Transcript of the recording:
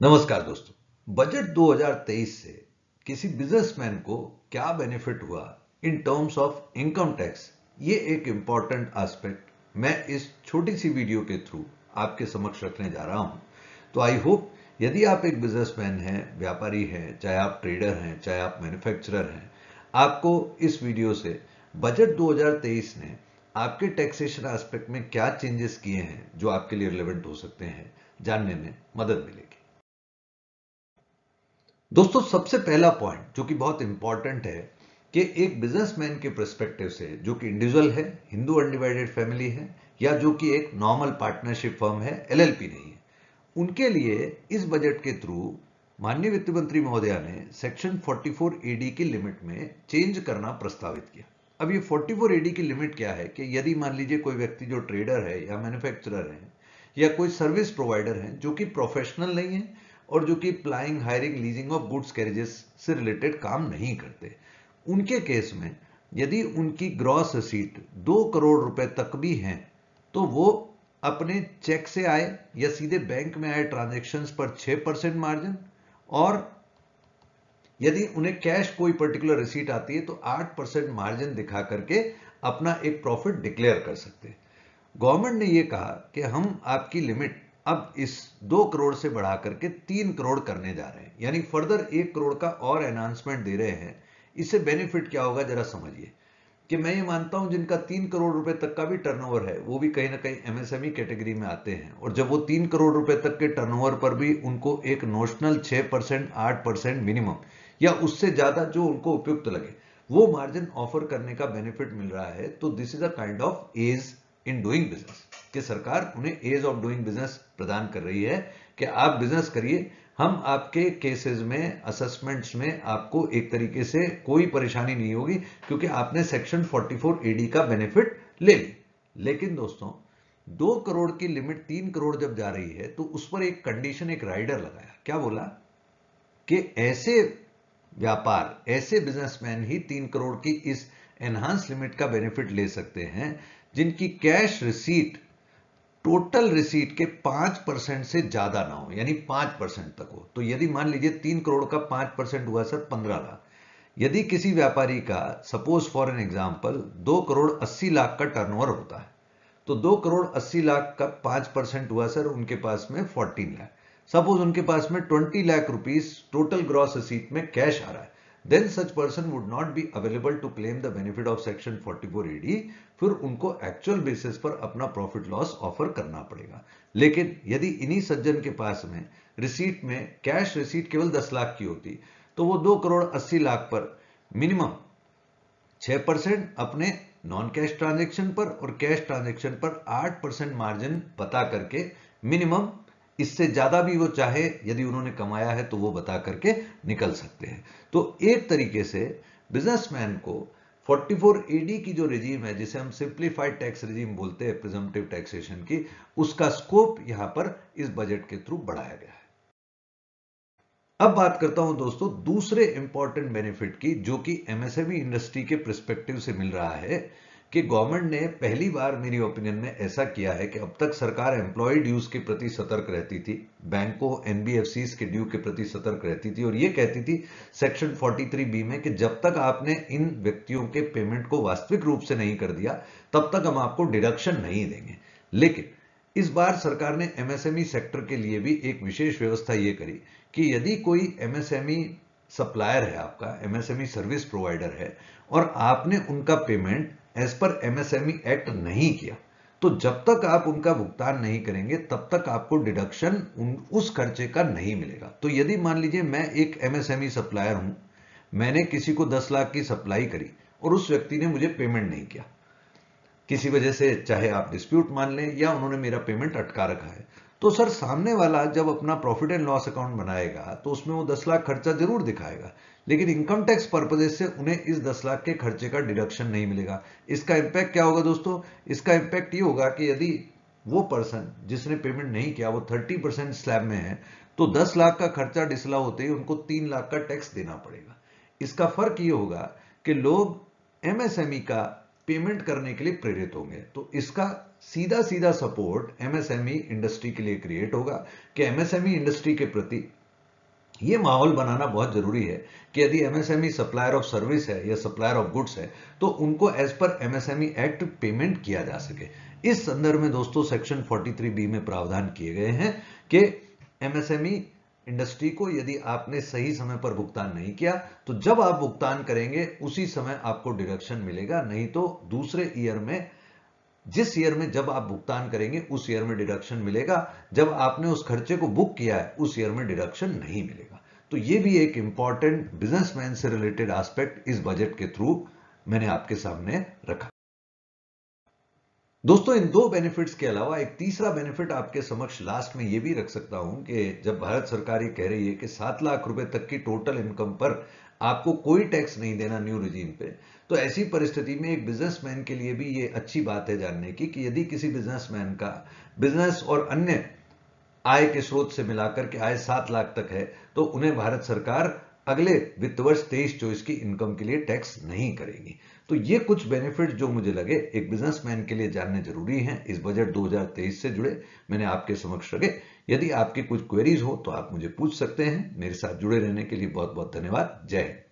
नमस्कार दोस्तों। बजट 2023 से किसी बिजनेसमैन को क्या बेनिफिट हुआ in terms of income tax ये एक इंपॉर्टेंट एस्पेक्ट मैं इस छोटी सी वीडियो के थ्रू आपके समक्ष रखने जा रहा हूँ। तो आई होप यदि आप एक बिजनेसमैन हैं, व्यापारी हैं, चाहे आप ट्रेडर हैं, चाहे आप मैन्युफैक्चरर हैं, आपको इस वीडियो से बजट 2023 ने आपके टैक्सेशन एस्पेक्ट में क्या चेंजेस किए हैं जो आपके लिए रिलेवेंट हो सकते हैं, जानने में मदद मिलेगी। दोस्तों, सबसे पहला पॉइंट जो कि बहुत इंपॉर्टेंट है, कि एक बिजनेसमैन के परस्पेक्टिव से, जो कि इंडिविजुअल है हिंदू अनडिवाइडेड फैमिली है, या जो कि एक नॉर्मल पार्टनरशिप फर्म है एलएलपी नहीं है, उनके लिए इस बजट के थ्रू माननीय वित्त मंत्री महोदया ने सेक्शन 44 एडी की लिमिट में चेंज करना प्रस्तावित किया। अब ये 44 एडी की लिमिट क्या है कि यदि मान लीजिए कोई व्यक्ति जो ट्रेडर है या मैन्युफैक्चरर है, या कोई सर्विस प्रोवाइडर है, जो कि प्रोफेशनल नहीं है और जो कि plying, hiring, leasing of goods carriages से रिलेटेड काम नहीं करते। उनके केस में यदि उनकी ग्रॉस रसीट दो करोड़ रुपए तक भी है तो वो अपने चेक से आए या सीधे बैंक में आए ट्रांजेक्शन पर छह परसेंट मार्जिन, और यदि उन्हें कैश कोई पर्टिकुलर रिसीट आती है तो आठ परसेंट मार्जिन दिखा करके अपना एक प्रॉफिट डिक्लेयर कर सकते हैं। गवर्नमेंट ने यह कहा कि हम आपकी लिमिट अब इस दो करोड़ से बढ़ा करके तीन करोड़ करने जा रहे हैं। यानी फर्दर एक करोड़ का और एनहांसमेंट दे रहे हैं। इससे बेनिफिट क्या होगा जरा समझिए। कि मैं ये मानता हूँ जिनका तीन करोड़ रुपए तक का भी टर्नओवर है, वो भी कहीं ना कहीं एमएसएमई कैटेगरी में आते हैं। और जब वो तीन करोड़ रुपए तक के टर्नओवर पर भी उनको एक नोशनल छह परसेंट, आठ परसेंट मिनिमम या उससे ज़्यादा जो उनको उपयुक्त लगे, वो मार्जिन ऑफ़र करने का बेनिफिट मिल रहा है तो this is a kind of ease in doing business कि सरकार उन्हें एज ऑफ़ डूइंग बिज़नेस प्रदान कर रही है कि आप बिज़नेस करिए। हम आपके केसेस में असेसमेंट्स में आपको एक तरीके से कोई परेशानी नहीं होगी, क्योंकि आपने सेक्शन 44 एडी का बेनिफिट ले ली। लेकिन दोस्तों, दो करोड़ की लिमिट तीन करोड़ जब जा रही है तो उस पर एक कंडीशन एक राइडर लगाया। क्या बोला? कि ऐसे व्यापार, ऐसे बिजनेसमैन ही तीन करोड़ की इस एनहांस लिमिट का बेनिफिट ले सकते हैं, जिनकी कैश रिसीट टोटल रिसीट के पाँच परसेंट से ज़्यादा ना हो, यानी पाँच परसेंट तक हो। तो यदि मान लीजिए तीन करोड़ का पाँच परसेंट हुआ सर, पंद्रह लाख। यदि किसी व्यापारी का सपोज़ फॉर एन एग्ज़ाम्पल दो करोड़ अस्सी लाख का टर्नओवर होता है तो दो करोड़ अस्सी लाख का पाँच परसेंट हुआ सर उनके पास में फोर्टीन लाख। सपोज़ उनके पास में twenty lakh rupees total gross receipt में कैश आ रहा है, then such person would not be available to claim the benefit of section 44 AD फिर उनको एक्चुअल बेसिस पर अपना प्रॉफिट लॉस ऑफ़र करना पड़ेगा। लेकिन यदि इन्हीं सज्जन के पास में रिसीट में कैश रिसीट केवल 10 लाख की होती तो वो दो करोड़ अस्सी लाख पर मिनिमम 6 परसेंट अपने नॉन कैश ट्रांजेक्शन पर और कैश ट्रांजेक्शन पर 8 परसेंट मार्जिन पता करके मिनिमम इससे ज़्यादा भी वो चाहे, यदि उन्होंने कमाया है तो वो बता करके निकल सकते हैं। तो एक तरीके से बिजनेसमैन को 44 एडी की जो रिजीम है, जिसे हम सिंप्लीफाइड टैक्स रिजीम बोलते हैं प्रिजम्पटिव टैक्सेशन की, उसका स्कोप यहाँ पर इस बजट के थ्रू बढ़ाया गया है। अब बात करता हूँ दोस्तों, दूसरे इंपॉर्टेंट बेनिफिट की, जो कि एमएसएमई इंडस्ट्री के प्रस्पेक्टिव से मिल रहा है। कि गवर्नमेंट ने पहली बार मेरी ओपिनियन में ऐसा किया है कि अब तक सरकार एम्प्लॉय ड्यूज के प्रति सतर्क रहती थी बैंकों एनबीएफसी के ड्यू के प्रति सतर्क रहती थी और ये कहती थी सेक्शन 43 बी में कि जब तक आपने इन व्यक्तियों के पेमेंट को वास्तविक रूप से नहीं कर दिया, तब तक हम आपको डिडक्शन नहीं देंगे। लेकिन इस बार सरकार ने एमएसएमई सेक्टर के लिए भी एक विशेष व्यवस्था ये करी कि यदि कोई एमएसएमई सप्लायर है आपका एमएसएमई सर्विस प्रोवाइडर है और आपने उनका payment as per MSME act नहीं किया तो जब तक आप उनका भुगतान नहीं करेंगे, तब तक आपको डिडक्शन उस खर्चे का नहीं मिलेगा। तो यदि मान लीजिए मैं एक एमएसएमई सप्लायर हूँ, मैंने किसी को 10 लाख की सप्लाई करी और उस व्यक्ति ने मुझे पेमेंट नहीं किया, किसी वजह से चाहे आप डिस्प्यूट मान लें या उन्होंने मेरा पेमेंट अटका रखा है तो सर सामने वाला जब अपना प्रॉफिट एंड लॉस अकाउंट बनाएगा तो उसमें वो दस लाख खर्चा ज़रूर दिखाएगा। लेकिन इनकम टैक्स पर्पजेज से उन्हें इस दस लाख के खर्चे का डिडक्शन नहीं मिलेगा। इसका इंपैक्ट क्या होगा दोस्तों? इसका इंपैक्ट ये होगा कि यदि वो पर्सन जिसने पेमेंट नहीं किया, वो थर्टी परसेंट स्लैब में है तो दस लाख का खर्चा डिसला होते ही उनको तीन लाख का टैक्स देना पड़ेगा। इसका फ़र्क ये होगा कि लोग एमएसएमई का पेमेंट करने के लिए प्रेरित होंगे। तो इसका सीधा सीधा सपोर्ट एमएसएमई इंडस्ट्री के लिए क्रिएट होगा कि एमएसएमई इंडस्ट्री के प्रति ये माहौल बनाना बहुत ज़रूरी है कि यदि एमएसएमई सप्लायर ऑफ़ सर्विस है या सप्लायर ऑफ़ गुड्स है तो उनको as per MSME act payment किया जा सके। इस संदर्भ में दोस्तों सेक्शन 43 बी में प्रावधान किए गए हैं कि एमएसएमई इंडस्ट्री को यदि आपने सही समय पर भुगतान नहीं किया तो जब आप भुगतान करेंगे, उसी समय आपको डिडक्शन मिलेगा। नहीं तो दूसरे ईयर में, जिस ईयर में जब आप भुगतान करेंगे, उस ईयर में डिडक्शन मिलेगा। जब आपने उस खर्चे को बुक किया है, उस ईयर में डिडक्शन नहीं मिलेगा। तो ये भी एक इंपॉर्टेंट बिजनेसमैन से रिलेटेड एस्पेक्ट इस बजट के थ्रू मैंने आपके सामने रखा। दोस्तों, इन दो बेनिफिट्स के अलावा एक तीसरा बेनिफिट आपके समक्ष लास्ट में यह भी रख सकता हूँ कि जब भारत सरकार ये कह रही है कि सात लाख रुपए तक की टोटल इनकम पर आपको कोई टैक्स नहीं देना न्यू रिजीम पे तो ऐसी परिस्थिति में एक बिजनेसमैन के लिए भी ये अच्छी बात है जानने की कि यदि किसी बिजनेसमैन का बिज़नेस और अन्य आय के स्रोत से मिलाकर के आय सात लाख तक है तो उन्हें भारत सरकार अगले वित्त वर्ष तेईस चौबीस की इनकम के लिए टैक्स नहीं करेगी। तो ये कुछ बेनिफिट जो मुझे लगे, एक बिजनेसमैन के लिए जानने ज़रूरी हैं। इस बजट 2023 से जुड़े मैंने आपके समक्ष रखे। यदि आपकी कुछ क्वेरीज हो तो आप मुझे पूछ सकते हैं। मेरे साथ जुड़े रहने के लिए बहुत बहुत धन्यवाद। जय हिंद।